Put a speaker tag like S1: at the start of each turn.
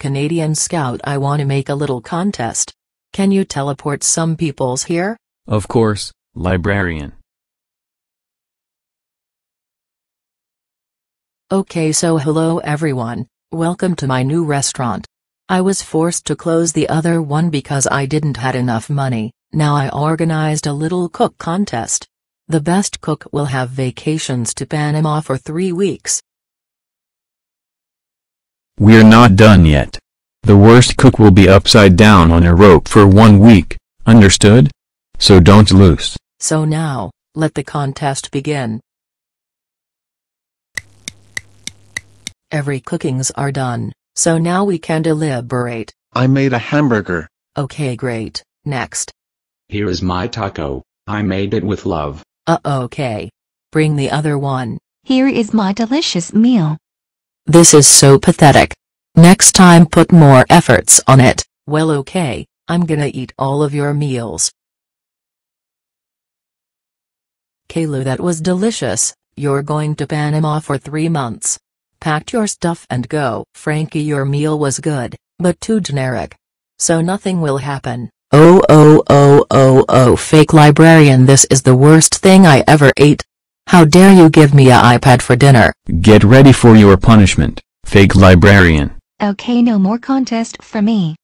S1: Kaneedian Scout I wanna make a little contest. Can you teleport some peoples here?
S2: Of course, librarian.
S1: Okay so hello everyone, welcome to my new restaurant. I was forced to close the other one because I didn't had enough money, now I organized a little cook contest. The best cook will have vacations to Panama for three weeks.
S2: We're not done yet. The worst cook will be upside down on a rope for one week, understood? So don't lose.
S1: So now, let the contest begin. Every cookings are done, so now we can deliberate.
S3: I made a hamburger.
S1: Okay great, next.
S4: Here is my taco, I made it with love.
S1: Uh okay. Bring the other one.
S5: Here is my delicious meal.
S1: This is so pathetic. Next time put more efforts on it. Well okay, I'm gonna eat all of your meals. Kalu that was delicious, you're going to Panama for three months. Pack your stuff and go. Frankie your meal was good, but too generic. So nothing will happen. Oh oh oh oh oh fake librarian this is the worst thing I ever ate. How dare you give me a iPad for dinner?
S2: Get ready for your punishment, fake librarian.
S5: Okay no more contest for me.